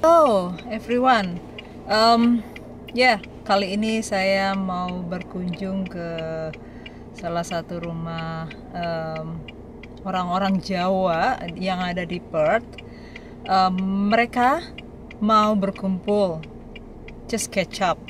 Hello everyone. Um, ya, yeah, kali ini saya mau berkunjung ke salah satu rumah um, orang-orang Jawa yang ada di Perth. Um, mereka mau berkumpul, just catch up.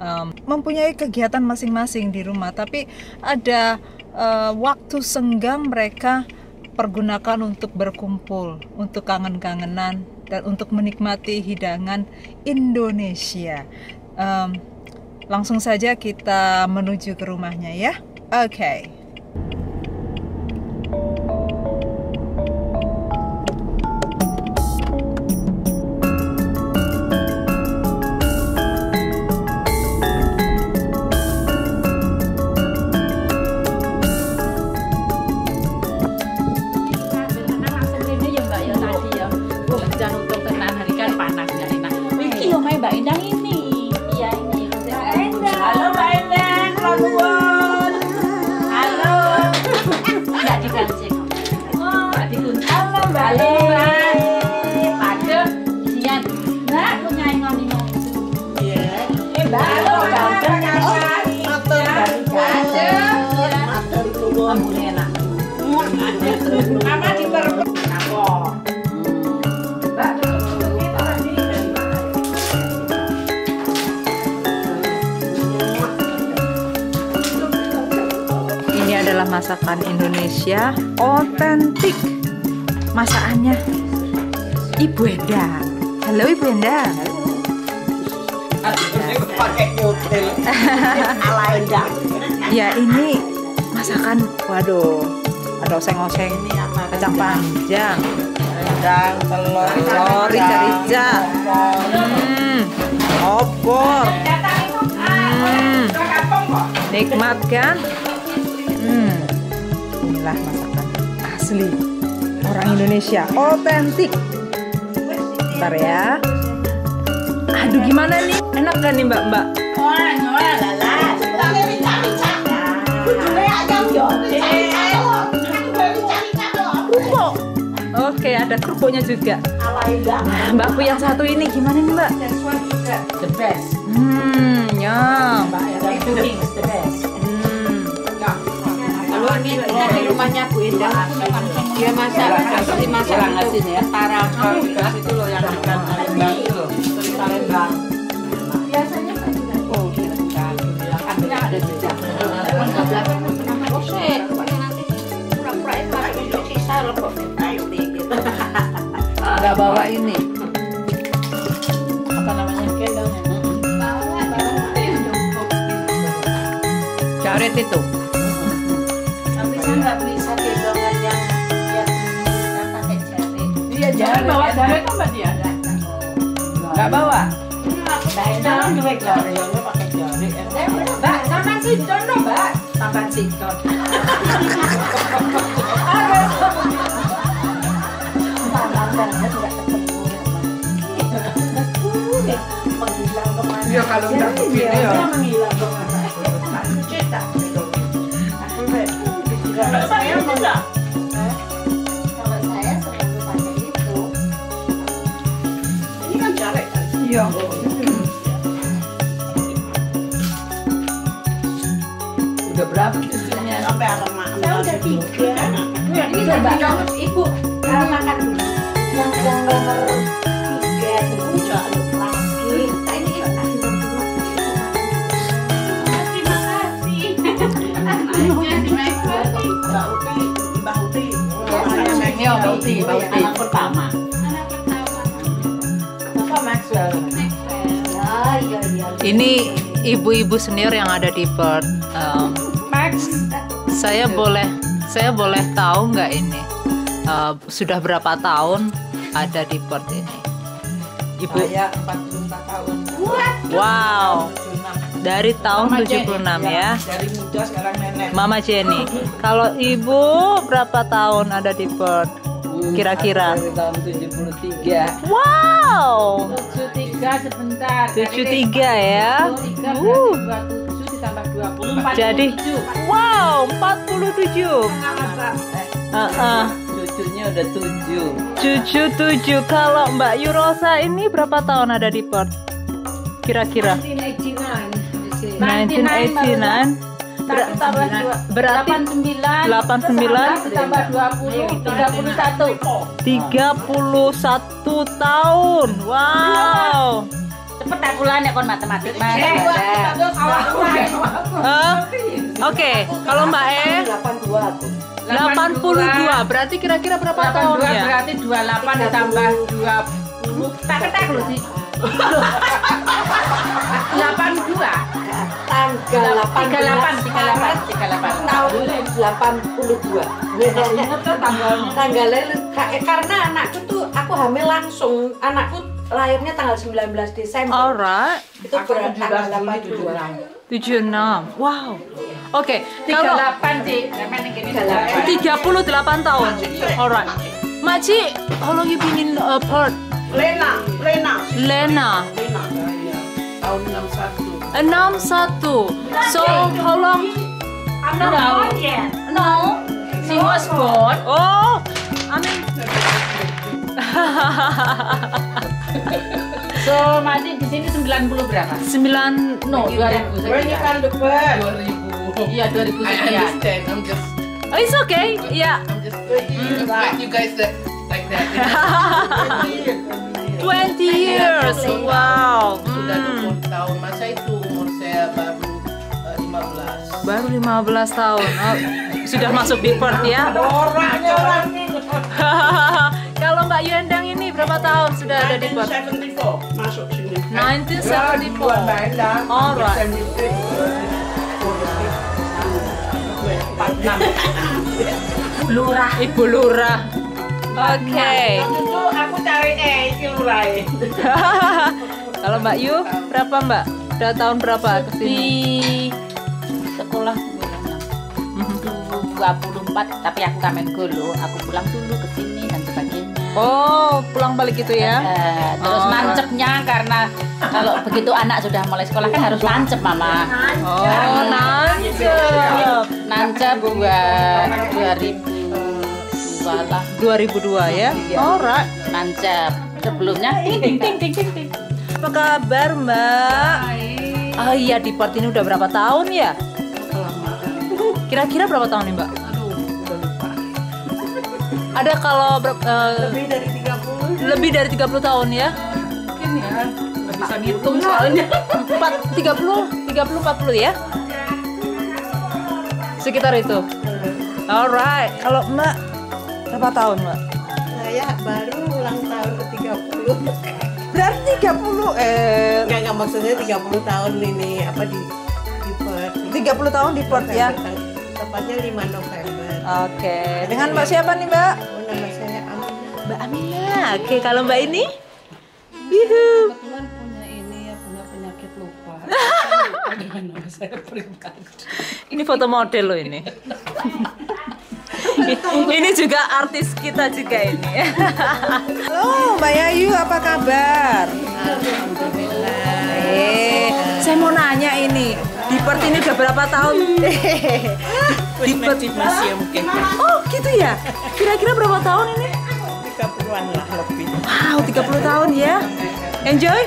Um, mempunyai kegiatan masing-masing di rumah, tapi ada uh, waktu senggang mereka pergunakan untuk berkumpul, untuk kangen-kangenan, dan untuk menikmati hidangan Indonesia. Um, langsung saja kita menuju ke rumahnya ya. Oke. Okay. Ini adalah masakan Indonesia otentik. Masakannya Ibu Enda. Halo Ibu Enda. pakai ala Ya ini masakan. Waduh ada oseng-oseng kacang panjang. Endang telur telur rica-rica hmm, opor hmm, nikmat kan? Hmm, inilah masakan asli orang Indonesia otentik. Ntar ya. Aduh gimana nih? Enak kan nih mbak mbak ada kerupuknya juga. Nah, mbakku yang satu ini gimana nih mbak? The best. Hmm nyam Yang cooking is the best. Hmm. Kalau ini kita di rumahnya Bu Indah, dia masak asli masak. Itu ya itu loh yang Palembang. Itu loh Palembang bawa ini. Apa namanya? Kendang caret itu. Tapi saya nggak bisa gendongan yang yang pakai jari. iya jangan bawa jari kan mbak dia nggak bawa? Jangan juga jari yang pakai jari Mbak, sama si Dono, Mbak. Cikot Menghilang ke mana? Iya kalau begini ya. menghilang ke mana? Cetak gitu. Kalau saya enggak. Kalau saya selalu pakai itu. Ini kan jari kan? Iya. Udah berapa cucunya? Sampai aroma. Saya udah tiga. Ini coba ibu kalau makan dulu. Anak pertama. Maxwell. Ini ibu-ibu senior yang ada di Perth um, Max. saya boleh saya boleh tahu nggak ini uh, sudah berapa tahun ada di Perth ini ibu Saya 44 tahun. wow 76. dari tahun Mama 76 Jenny, ya Dari muda sekarang nenek. Mama Jenny kalau ibu berapa tahun ada di Perth kira-kira Dari tahun 73. wow 73 sebentar. 73 ya 73 Uh. 27 ditambah 20. jadi wow 47 Apa? Heeh. Cucunya udah tujuh. Cucu tujuh. Kalau Mbak Yurosa ini berapa tahun ada di Perth? Kira-kira 1989. 1989. Ber- Satu tambah dua. berarti 89. 89 Tambah 20. 31. 31 tahun. Wow. Cepet aku lah nek kon matematik mas. Eh, Oke, kalau Mbak E 82 berarti kira-kira berapa tahun 82 ya? berarti 28 ditambah 20. Tak ketek lu sih. 82. Tanggal 38, 38, 38. tahun 82. Tanggalnya ka- karena anakku tuh aku hamil langsung. Anakku lahirnya tanggal 19 Desember. Alright, Itu ber- tanggal 82. 76. Wow. Oke, kalau 38 sih. Sampai ning kene 38. 38 tahun. Alright. Makcik, how long you been in uh, Perth? Lena, Lena, Lena, tahun 61. 61. So, how long? No. No. She was born. Oh, I mean, So, masih di sini 90 berapa? 9 No, 2000 When you can bird. 2000. Iya, 2000 I sekian. understand. I'm just, Oh, it's okay. Yeah. I'm just respect you guys that like that. 20 years. Wow. Sudah Hmm. 20 tahun. Masa itu umur saya baru eh, 15. Baru 15 tahun. Oh, sudah masuk di Perth ya. Orangnya orang Kalau Mbak Yendang ini berapa tahun sudah ada di Perth? 1974 masuk sini. 1974. Alright. Lurah. Ibu Lurah. Oke. Cari eh lurai. Kalau Mbak Yu berapa Mbak? Udah tahun berapa ke Di sini? sekolah Mhm. 24 tapi aku kamen dulu aku pulang dulu ke sini dan sebagainya Oh, pulang balik gitu ya? Eh, terus Oh. nancepnya karena kalau begitu anak sudah mulai sekolah kan harus nancep mama Oh, nancep. nancep buat 2002 lah 2002 ya? Alright. Nancep sebelumnya ting ting ting ting ting Apa kabar Mbak? Oh iya di Perth ini udah berapa tahun ya? Kira-kira berapa tahun nih Mbak? Ada kalau ber- eh, Lebih dari 30. lebih dari 30 tahun ya? mungkin ya nggak bisa ngitung soalnya 4, 30, 30, 40 ya? Sekitar itu. Alright, kalau Mbak berapa tahun Mbak? Saya baru ulang tahun ke 30. Berarti 30 eh Enggak enggak maksudnya 30 tahun ini apa di di Perth. 30 tahun di Perth ya? Tepatnya 5 November. Oke, dengan Mbak siapa nih Mbak? Oh, nama saya Amina. Mbak Amina. Oke, kalau Mbak ini? Yuhu. kebetulan punya ini ya punya penyakit lupa dengan nama saya pribadi Ini foto model loh ini. ini juga artis kita juga ini. Halo, Mbak Yayu, apa kabar? Eh, saya mau nanya ini, di Perth ini udah berapa tahun? di Perth masih mungkin Oh, gitu ya. Kira-kira berapa tahun ini? 30-an lah lebih. Wow, 30 tahun ya. Enjoy?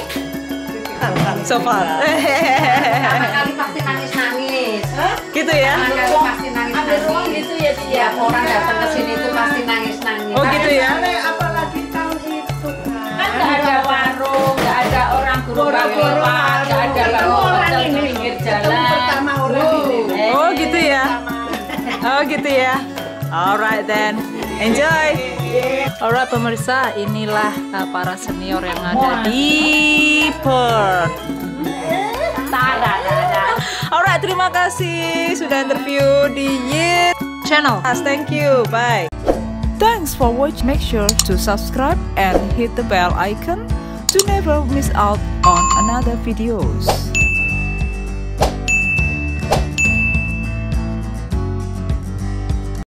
So far. kali pasti nangis-nangis. gitu ya. Kali pasti nangis-nangis. gitu ya Ya, orang datang ke sini itu pasti nangis-nangis. Oh, gitu ya. Apalagi tahun itu kan. kan nggak ada warung nggak ada orang Boro-boro lewat nggak ada orang di ini. pinggir jalan pertama orang ini. Eh, Oh, gitu ya. Oh, gitu ya. Alright then. Enjoy. Alright pemirsa, inilah uh, para senior yang ada di Perth. Alright, terima kasih sudah interview di Yin channel. Thank you. Bye. Thanks for watching. Make sure to subscribe and hit the bell icon to never miss out on another videos.